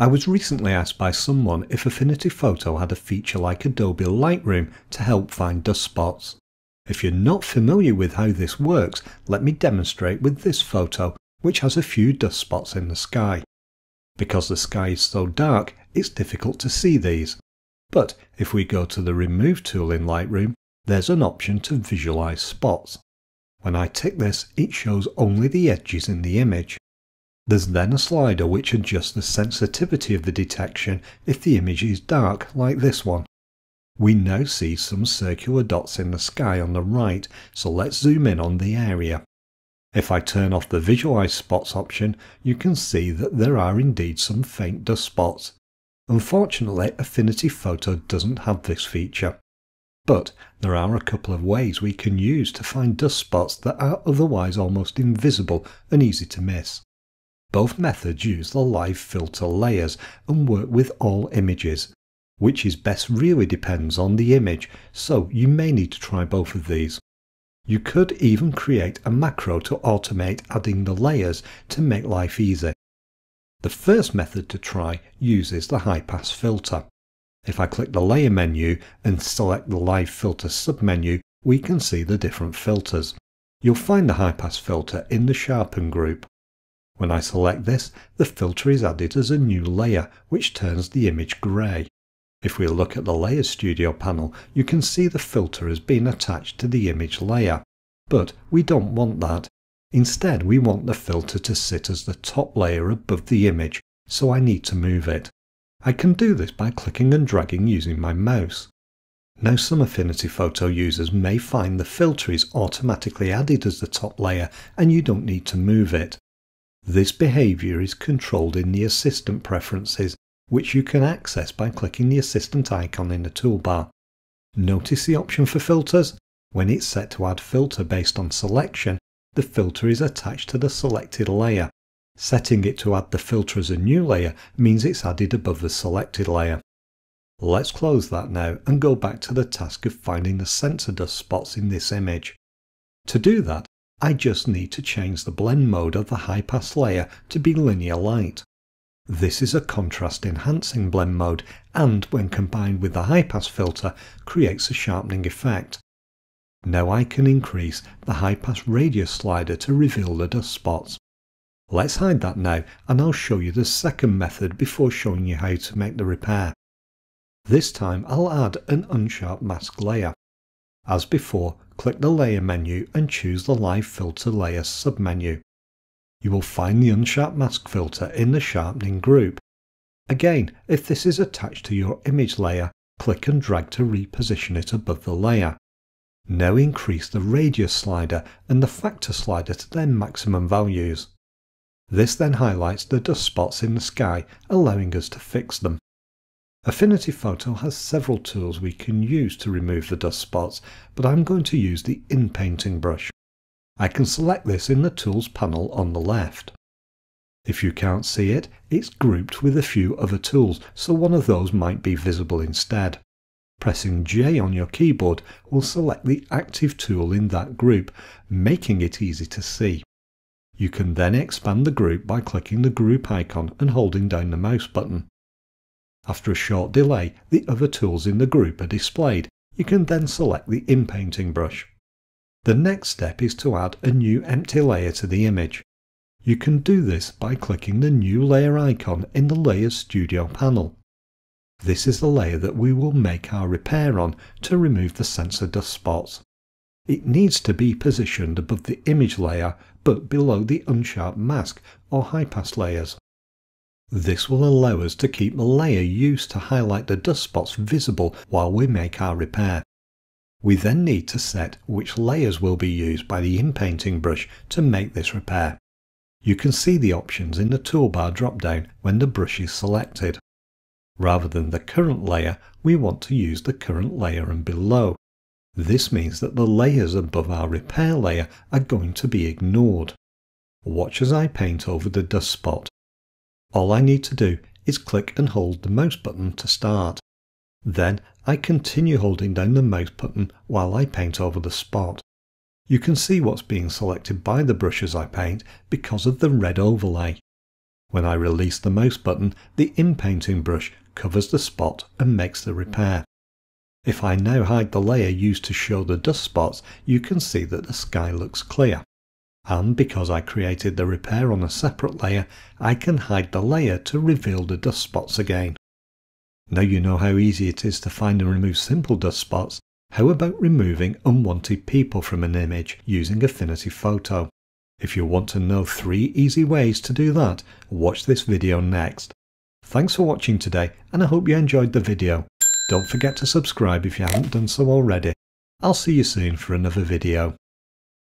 I was recently asked by someone if Affinity Photo had a feature like Adobe Lightroom to help find dust spots. If you're not familiar with how this works, let me demonstrate with this photo, which has a few dust spots in the sky. Because the sky is so dark, it's difficult to see these. But if we go to the Remove tool in Lightroom, there's an option to visualize spots. When I tick this, it shows only the edges in the image. There's then a slider which adjusts the sensitivity of the detection if the image is dark like this one. We now see some circular dots in the sky on the right, so let's zoom in on the area. If I turn off the Visualize Spots option, you can see that there are indeed some faint dust spots. Unfortunately, Affinity Photo doesn't have this feature. But there are a couple of ways we can use to find dust spots that are otherwise almost invisible and easy to miss. Both methods use the live filter layers and work with all images. Which is best really depends on the image, so you may need to try both of these. You could even create a macro to automate adding the layers to make life easy. The first method to try uses the high pass filter. If I click the layer menu and select the live filter submenu, we can see the different filters. You'll find the high pass filter in the sharpen group. When I select this, the filter is added as a new layer, which turns the image grey. If we look at the Layer Studio panel, you can see the filter has been attached to the image layer. But we don't want that. Instead, we want the filter to sit as the top layer above the image, so I need to move it. I can do this by clicking and dragging using my mouse. Now some Affinity Photo users may find the filter is automatically added as the top layer and you don't need to move it. This behavior is controlled in the Assistant preferences, which you can access by clicking the Assistant icon in the toolbar. Notice the option for filters? When it's set to add filter based on selection, the filter is attached to the selected layer. Setting it to add the filter as a new layer means it's added above the selected layer. Let's close that now and go back to the task of finding the sensor dust spots in this image. To do that, I just need to change the blend mode of the high pass layer to be linear light. This is a contrast enhancing blend mode and when combined with the high pass filter creates a sharpening effect. Now I can increase the high pass radius slider to reveal the dust spots. Let's hide that now and I'll show you the second method before showing you how to make the repair. This time I'll add an unsharp mask layer. As before, click the Layer menu and choose the Live Filter Layer submenu. You will find the Unsharp Mask filter in the Sharpening group. Again, if this is attached to your image layer, click and drag to reposition it above the layer. Now increase the radius slider and the factor slider to their maximum values. This then highlights the dust spots in the sky, allowing us to fix them. Affinity Photo has several tools we can use to remove the dust spots, but I'm going to use the inpainting brush. I can select this in the Tools panel on the left. If you can't see it, it's grouped with a few other tools, so one of those might be visible instead. Pressing J on your keyboard will select the active tool in that group, making it easy to see. You can then expand the group by clicking the group icon and holding down the mouse button. After a short delay, the other tools in the group are displayed. You can then select the inpainting brush. The next step is to add a new empty layer to the image. You can do this by clicking the new layer icon in the Layers Studio panel. This is the layer that we will make our repair on to remove the sensor dust spots. It needs to be positioned above the image layer but below the unsharp mask or high pass layers. This will allow us to keep the layer used to highlight the dust spots visible while we make our repair. We then need to set which layers will be used by the inpainting brush to make this repair. You can see the options in the toolbar drop-down when the brush is selected. Rather than the current layer, we want to use the current layer and below. This means that the layers above our repair layer are going to be ignored. Watch as I paint over the dust spot. All I need to do is click and hold the mouse button to start. Then I continue holding down the mouse button while I paint over the spot. You can see what's being selected by the brushes I paint because of the red overlay. When I release the mouse button, the inpainting brush covers the spot and makes the repair. If I now hide the layer used to show the dust spots, you can see that the sky looks clear. And because I created the repair on a separate layer, I can hide the layer to reveal the dust spots again. Now you know how easy it is to find and remove simple dust spots, how about removing unwanted people from an image using Affinity Photo? If you want to know three easy ways to do that, watch this video next. Thanks for watching today and I hope you enjoyed the video. Don't forget to subscribe if you haven't done so already. I'll see you soon for another video.